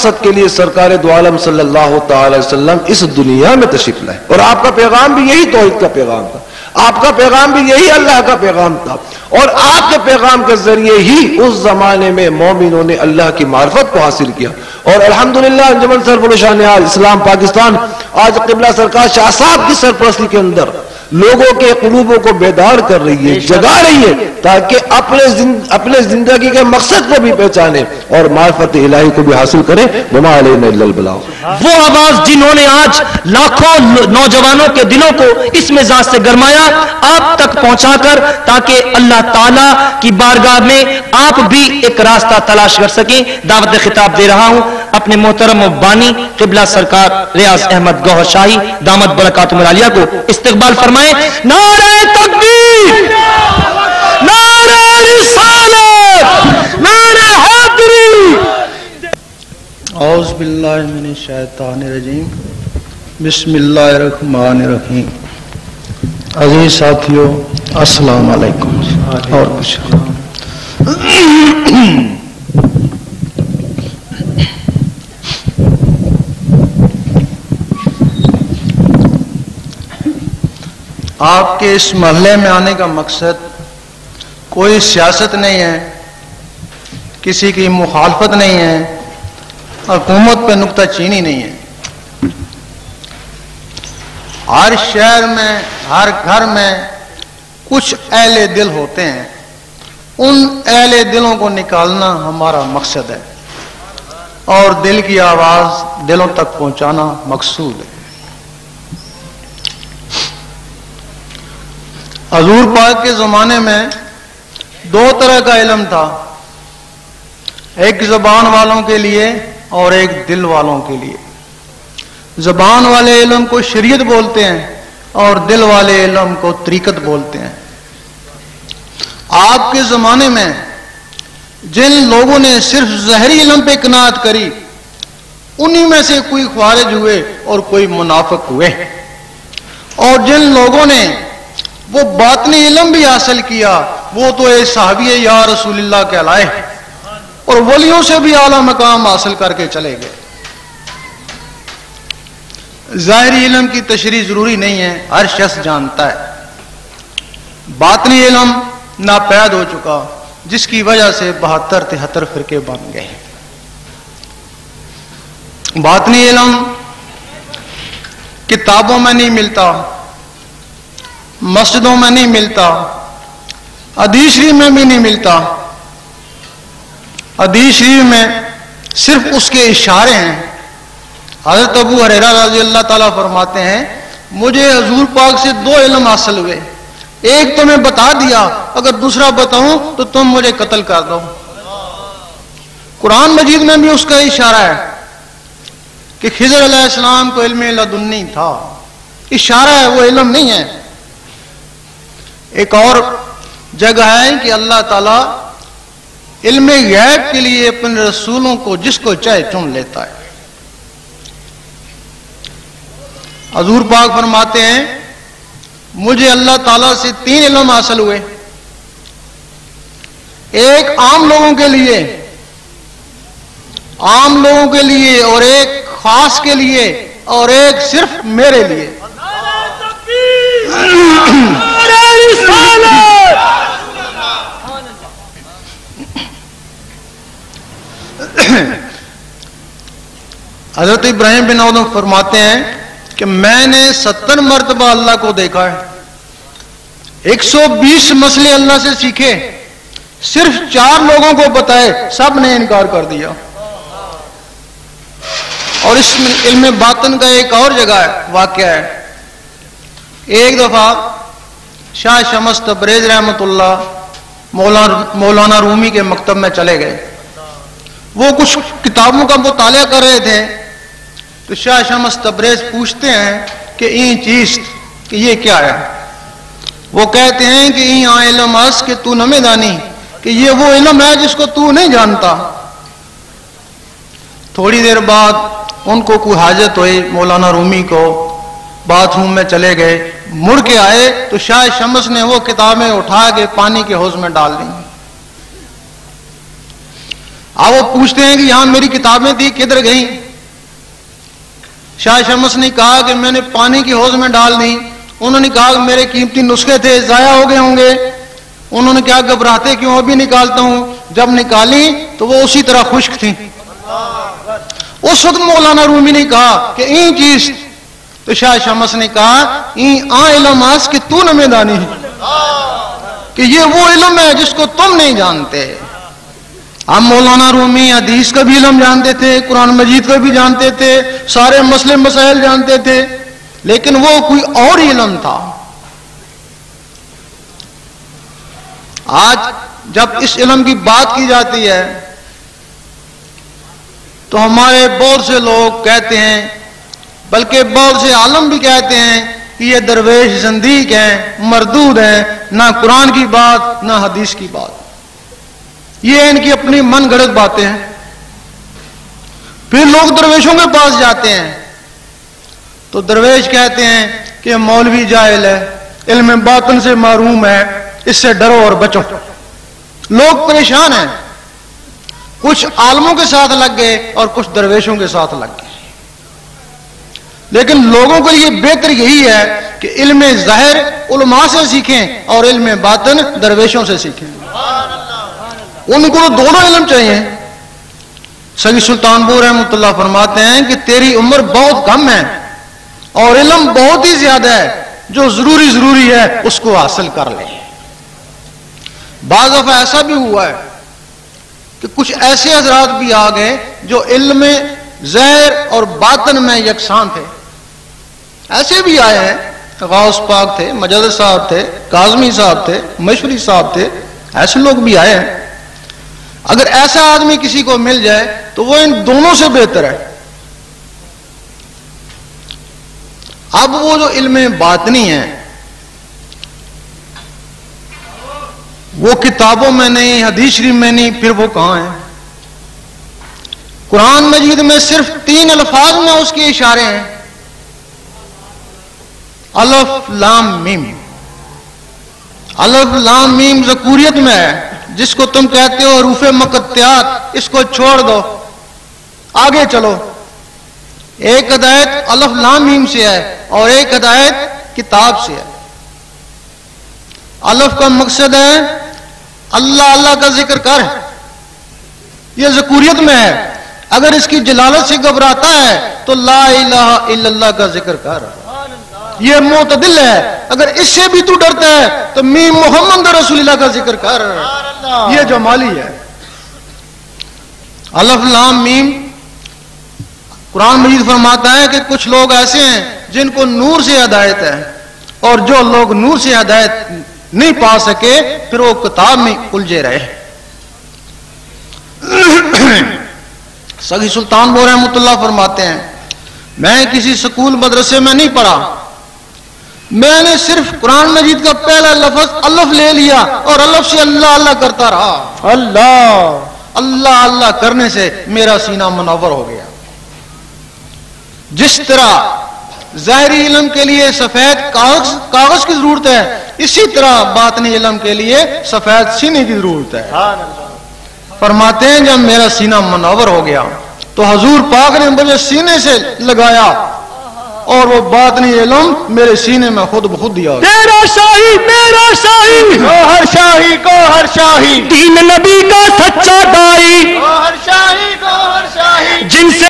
मकसद के लिए सरकार दो आलम सल्लल्लाहु अलैहि वसल्लम इस दुनिया में तशरीफ़ लाए। और आपका पैगाम भी यही तोहिद का पैगाम था। आपका पैगाम भी यही अल्लाह का पैगाम था। और आपके पैगाम के ज़रिए ही उस जमाने में मोमिनों ने अल्लाह की मार्फत को हासिल किया। और अल्हम्दुलिल्लाह, अंजमन सरफुलशान इस्लाम, पाकिस्तान, आज किबला सरकार शाह साहब की सरपरस्ती के अंदर लोगों के कलूबों को बेदार कर रही है जगा रही है ताकि अपने जिन, अपने ज़िंदगी के मकसद को भी पहचाने और मार्फत इलाही को भी हासिल करें। बुमा बुलाओ। वो आवाज़ जिन्होंने आज लाखों नौजवानों के दिलों को इस मिजाज से गरमाया आप तक पहुंचाकर ताकि अल्लाह ताला की बारगाह में आप भी एक रास्ता तलाश कर सकें। दावत खिताब दे रहा हूँ। अपने मोहतरम बानी किबला सरकार रियाज अहमद गौहर शाही दामद बरकत मलालिया को इस्तकबाल फरमाए। नारे तकबीर नारे नारे हैदरी। बिस्मिल्लाहिर्रहमानिर्रहीम। अज़ीज़ साथियों, अस्सलाम वालेकुम और कुछ आपके इस महल्ले में आने का मकसद कोई सियासत नहीं है, किसी की मुखालफत नहीं है हुकूमत पे नुकता चीनी नहीं है। हर शहर में, हर घर में कुछ अहले दिल होते हैं। उन अहले दिलों को निकालना हमारा मकसद है और दिल की आवाज़ दिलों तक पहुंचाना मकसूद है। हजूर पाक के ज़माने में दो तरह का इलम था। एक जबान वालों के लिए और एक दिल वालों के लिए। जबान वाले इलम को शरीयत बोलते हैं और दिल वाले इलम को तरीकत बोलते हैं। आपके ज़माने में जिन लोगों ने सिर्फ़ जहरी इलम पे कनात करी, उन्हीं में से कोई ख्वारिज हुए और कोई मुनाफक हुए। और जिन लोगों ने वो बातनी इलम भी हासिल किया, वो तो ए साहबी या रसूलिल्लाह कहलाए और वलियों से भी आला मकाम हासिल करके चले गए। जाहरी इलम की तशरी ज़रूरी नहीं है, हर शख्स जानता है। बातनी इलम नापैद हो चुका, जिसकी वजह से बहत्तर तिहत्तर फिरके बन गए बातनी इलम किताबों में नहीं मिलता मस्जिदों में नहीं मिलता अदीस शरीफ में भी नहीं मिलता। अदीस शरीफ में सिर्फ़ उसके इशारे हैं। हज़रत अबू हरेरा रज़ी अल्लाह ताला फरमाते हैं, मुझे हजूर पाक से दो इलम हासिल हुए। एक तो मैं बता दिया, अगर दूसरा बताऊँ तो तुम मुझे कत्ल कर दो। कुरान मजीद में भी उसका इशारा है कि खिजर अलैहिस्सलाम को इल्म लदुन्नी था। इशारा है, वो इलम नहीं है। एक और जगह है कि अल्लाह ताला इल्म गैब के लिए अपने रसूलों को जिसको चाहे चुन लेता है। हजूर पाक फरमाते हैं, मुझे अल्लाह ताला से तीन इलम हासिल हुए। एक आम लोगों के लिए, आम लोगों के लिए और एक खास के लिए और एक सिर्फ़ मेरे लिए। हज़रत इब्राहिम बिन औदम फरमाते हैं कि मैंने सत्तर मरतबा अल्लाह को देखा है। 120 मसले अल्लाह से सीखे। सिर्फ़ चार लोगों को बताए, सबने इनकार कर दिया। और इस इल्म बातन का एक और जगह है वाक्य है। एक दफ़ा शाह शमस तबरेज रहमतुल्ला मौलाना मौलाना रूमी के मकतब में चले गए। वो कुछ किताबों का मुताल कर रहे थे। तो शाह शमस तब्रेज पूछते हैं कि ई चीज़ कि ये क्या है? वो कहते हैं कि ई आलम अस के तू नमे दानी कि ये वो इलम है जिसको तू नहीं जानता। थोड़ी देर बाद उनको कोई हाजत हुई मौलाना रूमी को। बाथरूम में चले गए। मुड़ के आए तो शाह शमस ने वो किताबें उठा के पानी के हौज में डाल दी। अब वो पूछते हैं कि यहाँ मेरी किताबें थी, किधर गई? शाह शमस ने कहा कि मैंने पानी की हौज में डाल दी। उन्होंने कहा कि मेरे कीमती नुस्खे थे, जाया हो गए होंगे। उन्होंने क्या घबराते क्यों? अभी निकालता हूँ। जब निकाली तो वो उसी तरह खुश्क थी। उस वक्त मौलाना रूमी ने कहा कि ई चीज़। तो शाह शमस ने कहा इन आ इलम आस कि तू न मैदानी कि ये वो इलम है जिसको तुम नहीं जानते। हम मौलाना रूमी हदीस का भी इलम जानते थे, कुरान मजीद का भी जानते थे, सारे मसले मसाइल जानते थे, लेकिन वो कोई और इलम था। आज जब इस इलम की बात की जाती है तो हमारे बहुत से लोग कहते हैं, बल्कि बहुत से आलम भी कहते हैं कि ये दरवेश जंदीक हैं, मरदूद हैं, ना कुरान की बात, ना हदीस की बात। ये इनकी अपनी मन गढ़त बातें हैं। फिर लोग दरवेशों के पास जाते हैं। तो दरवेश कहते हैं कि मौलवी जाहिल है, इल्म बातन से मरूम है, इससे डरो और बचो। लोग परेशान हैं। कुछ आलमों के साथ लग गए और कुछ दरवेशों के साथ लग गए। लेकिन लोगों के लिए बेहतर यही है कि इल्म ज़ाहिर उलमा से सीखें और इल्म बातन दरवेशों से सीखें। उनको तो दोनों इलम चाहिए। सगी सुल्तानपुर रहमतुल्लाह फरमाते हैं कि तेरी उम्र बहुत कम है और इलम बहुत ही ज़्यादा है। जो ज़रूरी ज़रूरी है, उसको हासिल कर ले। बाज ऐसा भी हुआ है कि कुछ ऐसे हजरात भी आ गए जो इल्म जहर और बातन में यकसान थे। ऐसे भी आए हैं। गौस पाक थे, मजद साहब थे, काजमी साहब थे मशवरी साहब थे। ऐसे लोग भी आए हैं। अगर ऐसा आदमी किसी को मिल जाए तो वो इन दोनों से बेहतर है। अब वो जो इल्म बातनी है, वो किताबों में नहीं, हदीस शरीफ में नहीं, फिर वो कहाँ है? कुरान मजीद में सिर्फ़ तीन अल्फाज में उसके इशारे हैं। अलफ, लाम, मीम। अलफ, लाम, मीम जकूरियत में है। जिसको तुम कहते हो रूफे मकत्यात इसको छोड़ दो। आगे चलो। एक हदायत अलफ लाम मीम से है और एक हदायत किताब से है। अलफ का मकसद है, अल्लाह अल्लाह का ज़िक्र कर। यह जकूरियत में है। अगर इसकी जलालत से घबराता है तो ला इल्लल्लाह का ज़िक्र कर। ये मोतदिल है। अगर इससे भी तू डरता है तो मी मोहम्मद रसूलिल्लाह का ज़िक्र कर। ये जो माली है। अलफ लाम मीम कुरान मजीद फरमाता है कि कुछ लोग ऐसे हैं जिनको नूर से हदायत है और जो लोग नूर से हदायत नहीं पा सके, फिर वो किताब में उलझे रहे सगी सुल्तान बोर रहमतुल्लाह फरमाते हैं, मैं किसी स्कूल, मदरसे में नहीं पढ़ा। मैंने सिर्फ़ कुरान मजीद का पहला लफज अल्लाह ले लिया और अल्लाह से अल्लाह अल्लाह करता रहा। अल्लाह। अल्लाह अल्लाह करने से मेरा सीना मुनवर हो गया। जिस तरह जाहरी इलम के लिए सफ़ेद कागज़ कागज़ की ज़रूरत है इसी तरह बातनी इलम के लिए सफ़ेद सीने की ज़रूरत है। फरमाते हैं जब मेरा सीना मुनवर हो गया तो हजूर पाक ने मुझे सीने से लगाया। और वो बात नहीं इलम मेरे सीने में खुद बहुत दिया तेरा शाही मेरा शाही। हर शाही को हर शाही। तीन नबी का सच्चा दाई। हर शाही को हर शाही। जिनसे